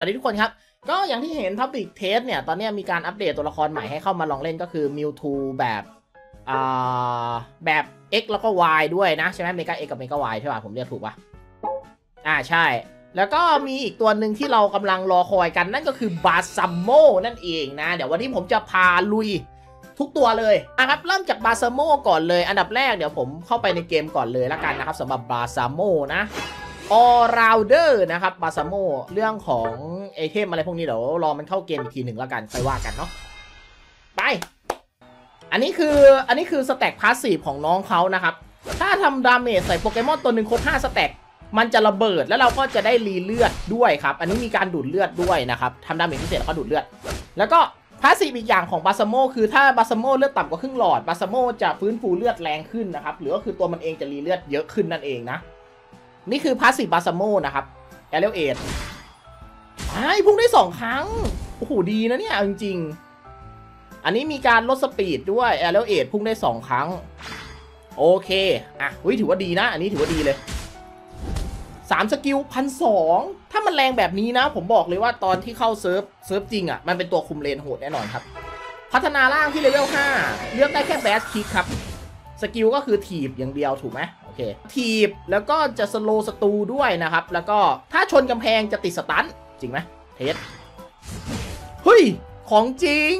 สวัสดีทุกคนครับ ก็อย่างที่เห็น Public Test เนี่ย ตอนนี้มีการอัปเดตตัวละครใหม่ให้เข้ามาลองเล่นก็คือ Mewtwo แบบอ่าแบบ X แล้วก็ Y ด้วยนะ ใช่ไหมเมกา X กับเมกา Y ใช่ป่ะ ผมเรียกถูกป่ะ อ่าใช่ แล้วก็มีอีกตัวหนึ่งที่เรากำลังรอคอยกันนั่นก็คือบาชาโมนั่นเองนะ เดี๋ยววันนี้ผมจะพาลุยทุกตัวเลยนะครับเริ่มจากบาชาโมก่อนเลย อันดับแรกเดี๋ยวผมเข้าไปในเกมก่อนเลยละกันนะครับสำหรับบาชาโมนะ all rounder นะครับบาชาโมเรื่องของ item อะไรพวกนี้เดี๋ยวรอมันเข้าเกมอีกทีหนึ่งแล้วกันค่อยว่ากันเนาะไป อันนี้คืออันนี้คือ stack passive ของน้องเขานะครับ ถ้าทำ damage ใส่โปเกมอนตัวหนึ่งครบ5 stack มันจะระเบิดแล้วเราก็จะได้รีเลือดด้วยครับ อันนี้มีการดูดเลือดด้วยนะครับทำ damage พิเศษแล้วก็ดูดเลือด แล้วก็ passive อีกอย่างของบาชาโมคือถ้าบาชาโมเลือดต่ำกว่าครึ่งหลอดบาชาโมจะฟื้นฟูเลือดแรงขึ้นนะครับหรือก็คือตัวมันเองจะรีเลือดเยอะขึ้นนั่นเองนะ นี่คือพาสซีฟบาซโมนะครับแอเลเอทไอ้พุ่งได้สองครั้ง โอ้โห ดีนะเนี่ยจริงๆ อันนี้มีการลดสปีดด้วยแอลเรลเอทพุ่งได้สองครั้ง โอเค อะอุ้ยถือว่าดีนะ อันนี้ถือว่าดีเลยสามสกิลพันสองถ้ามันแรงแบบนี้นะ ผมบอกเลยว่าตอนที่เข้าเซิร์ฟเซิร์ฟจริงอะ่ะ มันเป็นตัวคุมเลนโหดแน่นอนครับ พัฒนาร่างที่ level 5เลือกได้แค่ Blaze Kick ครับ skill ก็คือถีบอย่างเดียวถูกไหม เคถีบแล้วก็จะ slow ศัตรูด้วยนะครับ แล้วก็ถ้าชนกำแพงจะติด stun จริงไหม test เฮ้ย ของจริง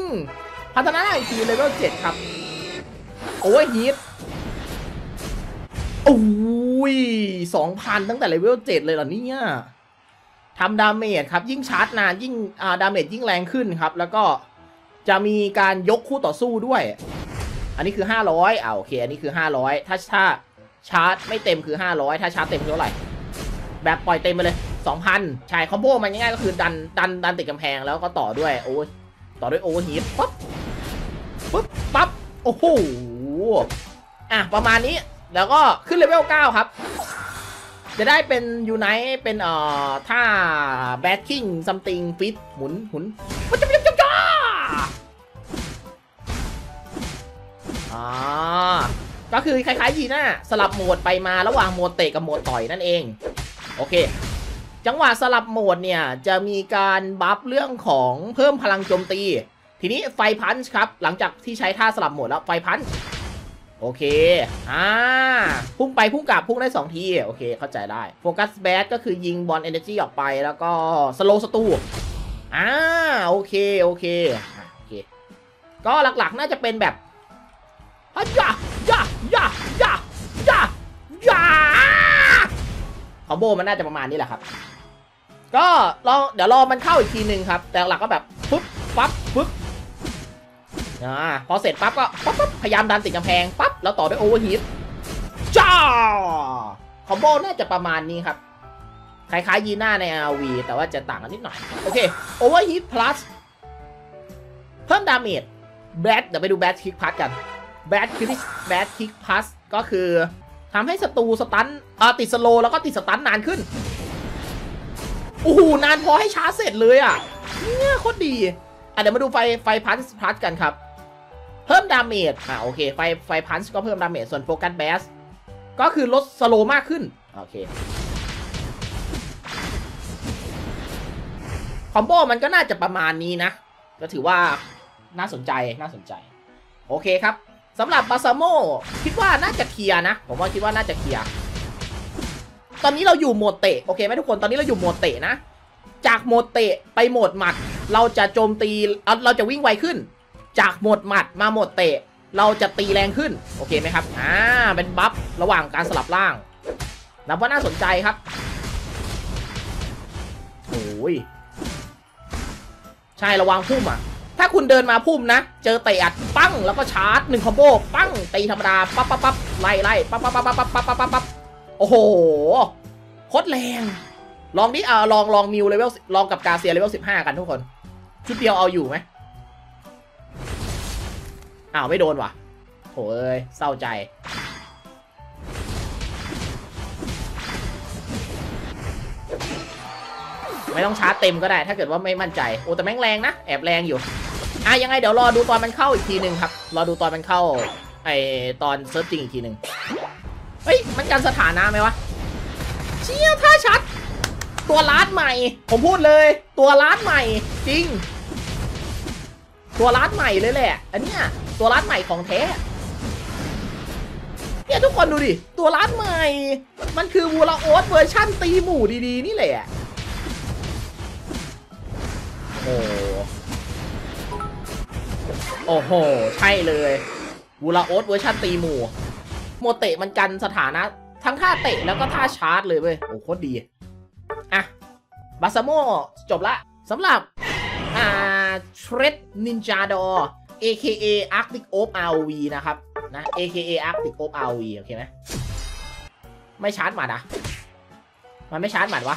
พัฒนาอีกทีเลเวล7ครับ โอ้ยฮีทโอ้ยสองพันตั้งแต่เลเวล7เลยเหรอเนี่ยทำ damage ครับ ยิ่งชาร์จนานยิ่งอ่า damage ยิ่งแรงขึ้นครับ แล้วก็จะมีการยกคู่ต่อสู้ด้วย อันนี้คือ 500อ่าโอเค อันนี้คือ 500 ถ้าถ้า ชาร์จไม่เต็มคือ 500 ถ้าชาร์จเต็มคือเท่าไหร่ แบบปล่อยเต็มไปเลย 2,000 ใช่ combo มันง่ายๆก็คือดันดันดันติดกำแพงแล้วก็ต่อด้วยโอ้ต่อด้วย Overheat ปั๊บปุ๊บปั๊บโอ้โหอะประมาณนี้แล้วก็ขึ้นเลเวล 9 ครับ จะได้เป็นยูไนเป็นเอ่อท่าแบทคิงซัมติงฟิตหมุนหมุนจ้าจ้าจ้าอ่า ก็คือคล้ายๆยีน่าสลับโหมดไปมาระหว่างโหมดเตะกับโหมดต่อยนั่นเอง โอเค จังหวะสลับโหมดเนี่ยจะมีการบัฟเรื่องของเพิ่มพลังโจมตี ทีนี้ไฟพันช์ครับ หลังจากที่ใช้ท่าสลับโหมดแล้วไฟพันช์โอเค อ่า พุ่งไปพุ่งกลับพุ่งได้ 2 ที โอเค เข้าใจได้ Focus Blast ก็คือยิงบอลเอเนจีออกไปแล้วก็ slow ศัตรูอ่า โอเค โอเค โอเค ก็หลักๆน่าจะเป็นแบบอะยะยะยะยะยะยะ combo มันน่าจะประมาณนี้แหละครับ ก็รอเดี๋ยวรอมันเข้าอีกทีหนึ่งครับ แต่หลักก็แบบปุ๊บปั๊บปุ๊บอ่าพอเสร็จปั๊บก็ปั๊บปั๊บพยายามดันติดกำแพงปั๊บแล้วต่อด้วย Overheat จ้า combo น่าจะประมาณนี้ครับ คล้ายๆยีน่าใน RoV แต่ว่าจะต่างกันนิดหน่อย โอเคโอเวอร์ฮีท plus เพิ่ม damage Blaze เดี๋ยวไปดู Blaze Kick plus กัน Blaze Kick Blaze Kick plus ก็คือทำให้ศัตรู stun อ่าติด slow แล้วก็ติด stun นานขึ้นโอ้โหนานพอให้ชาร์จเสร็จเลยอะเนี่ยโคตรดีอะเดี๋ยวมาดู Fire Fire Punch plus กันครับ เพิ่ม damage อะโอเค Fire Fire Punch ก็เพิ่ม damage ส่วน Focus Blast ก็คือลด slow มากขึ้นโอเค combo มันก็น่าจะประมาณนี้นะก็ถือว่าน่าสนใจน่าสนใจ โอเคครับ สำหรับบาซาโมคิดว่าน่าจะ clear นะ ผมว่าคิดว่าน่าจะ clearตอนนี้เราอยู่โหมดเตะโอเคไหมทุกคนตอนนี้เราอยู่โหมดเตะนะ จากโหมดเตะไปโหมดหมัด เราจะโจมตีเราจะวิ่งไวขึ้น จากโหมดหมัดมาโหมดเตะ เราจะตีแรงขึ้นโอเคไหมครับอ่าเป็นบัฟระหว่างการสลับล่างนับว่าน่าสนใจครับโอ้ยใช่ระวังพุ่มอะ ถ้าคุณเดินมาพุ่มนะ เจอเตะอัดปั้งแล้วก็ชาร์จหนึ่งคอมโบปั้งตีธรรมดาปั๊บปั๊บปั๊บไล่ไล่ปั๊บปั๊บปั๊บปั๊บปั๊บปั๊บปั๊บปั๊บโอ้โหโคตรแรงลองดิอ่ลองลองมิวเลเวลลองกับกาเซียเลเวลสิบห้ากันทุกคนชุดเดียวเอาอยู่ไหมอ้าวไม่โดนว่ะโถเอ้ยเศร้าใจไม่ต้องชาร์จเต็มก็ได้ ถ้าเกิดว่าไม่มั่นใจ โอ้แต่แม่งแรงนะ แอบแรงอยู่ อะยังไงเดี๋ยวรอดูตอนมันเข้าอีกทีหนึ่งครับ รอดูตอนมันเข้าไอตอนเซิร์ฟจริงอีกทีหนึ่งเฮ้ย มันกันสถานะไหมวะ เชี่ยท่าชาร์จ ตัวร้ายใหม่ ผมพูดเลย ตัวร้ายใหม่ จริง ตัวร้ายใหม่เลยแหละ อันเนี้ยตัวร้ายใหม่ของแท้ เนี่ยทุกคนดูดิ ตัวร้ายใหม่ มันคือวูลาโอสเวอร์ชั่นตีหมู่ดีๆ นี่แหละ โอ้ โอ้โห ใช่เลยวูลาโอสเวอร์ชันตีหมู่ โมเตะมันกันสถานะ ทั้งท่าเตะแล้วก็ท่าชาร์จเลยเว้ย โอ้โคตรดี อะ บาซาโมจบละสำหรับ อ่าเทรดนินจาดอ AKA Arctic Op ROV นะครับ นะ AKA Arctic Op ROV โอเคไหมไม่ชาร์จหมัดอะ มันไม่ชาร์จหมัดวะ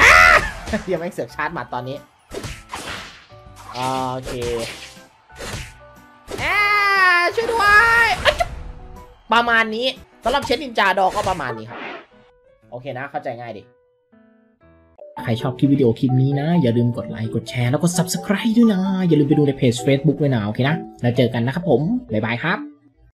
อ้ายังไม่เสือกชาร์จหมัดตอนนี้ โอเคอ่าช่วยด้วยประมาณนี้สำหรับเชนนินจาดอก็ประมาณนี้ครับ โอเคนะ เข้าใจง่ายดิ ใครชอบคลิปวิดีโอคลิปนี้นะ อย่าลืมกดไลค์กดแชร์แล้วก็ Subscribe ด้วยนะ อย่าลืมไปดูในเพจ Facebook ด้วยนะ โอเคนะ แล้วเจอกันนะครับผม บ๊ายบายครับ